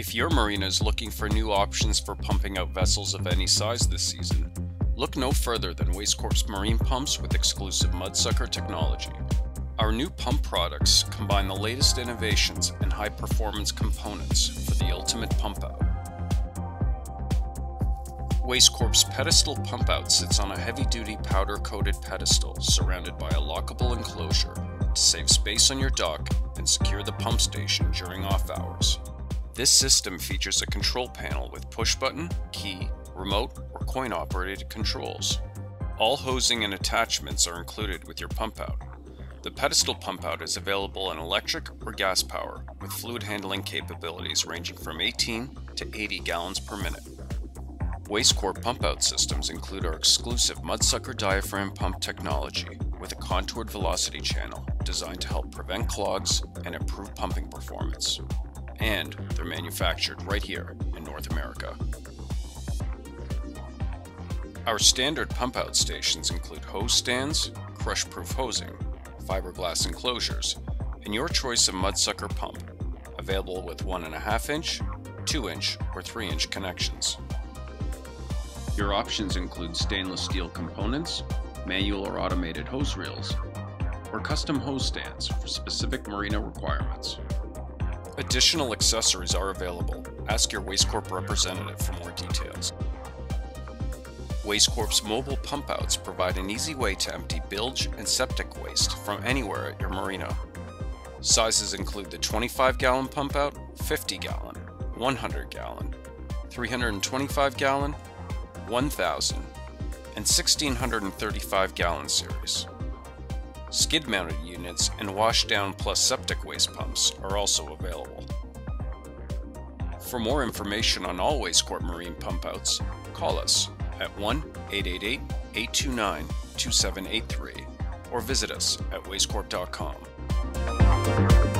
If your marina is looking for new options for pumping out vessels of any size this season, look no further than Wastecorp's marine pumps with exclusive mudsucker technology. Our new pump products combine the latest innovations and high performance components for the ultimate pump out. Wastecorp's pedestal pump out sits on a heavy duty powder coated pedestal surrounded by a lockable enclosure to save space on your dock and secure the pump station during off hours. This system features a control panel with push button, key, remote, or coin operated controls. All hosing and attachments are included with your pump out. The pedestal pump out is available in electric or gas power with fluid handling capabilities ranging from 18 to 80 gallons per minute. Wastecorp pump out systems include our exclusive Mudsucker diaphragm pump technology with a contoured velocity channel designed to help prevent clogs and improve pumping performance. And they're manufactured right here in North America. Our standard pump out stations include hose stands, crush proof hosing, fiberglass enclosures, and your choice of mudsucker pump, available with 1.5 inch, 2 inch, or 3 inch connections. Your options include stainless steel components, manual or automated hose reels, or custom hose stands for specific marina requirements. Additional accessories are available. Ask your Waste Wastecorp representative for more details. Wastecorp's mobile pump outs provide an easy way to empty bilge and septic waste from anywhere at your marina. Sizes include the 25 gallon pump out, 50 gallon, 100 gallon, 325 gallon, 1000, and 1635 gallon series. Skid mounted units and washdown plus septic waste pumps are also available. For more information on all Wastecorp Marine pump outs, call us at 1 888 829 2783 or visit us at wastecorp.com.